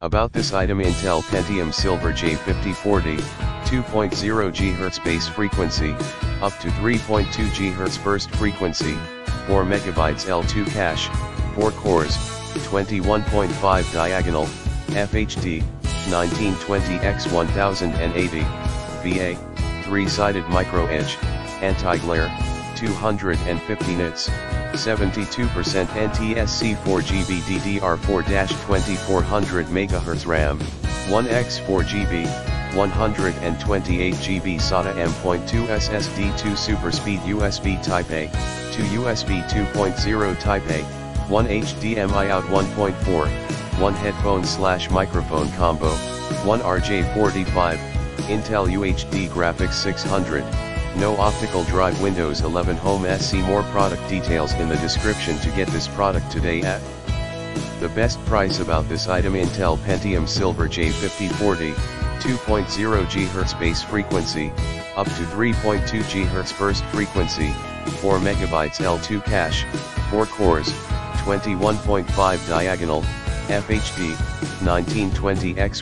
About this item Intel Pentium Silver J5040, 2.0 GHz base frequency, up to 3.2 GHz burst frequency, 4 MB L2 cache, 4 cores, 21.5 diagonal, FHD, 1920x1080, VA, 3-sided micro edge, anti-glare, 250 nits, 72% NTSC 4GB DDR4-2400 MHz RAM, 1x 4GB, 128GB SATA M.2 SSD 2 Super Speed USB Type-A, 2 USB 2.0 Type-A, 1 HDMI out 1.4, 1 headphone slash microphone combo, 1 RJ45, Intel UHD Graphics 600. No optical drive Windows 11 Home SC more product details in the description to get this product today at the best price about this item. Intel Pentium Silver J5040 2.0 GHz base frequency up to 3.2 GHz burst frequency 4 MB L2 cache 4 cores 21.5 diagonal FHD 1920 x